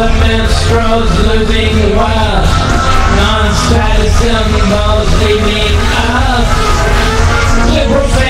the minstrels losing wild Non-status symbols leaving us. Liberal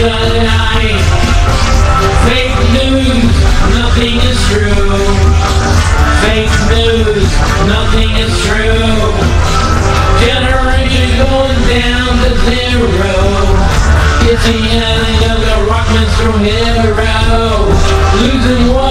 Fake news, nothing is true. Fake news, nothing is true. Generation going down to zero. It's the end of the hero. Losing one.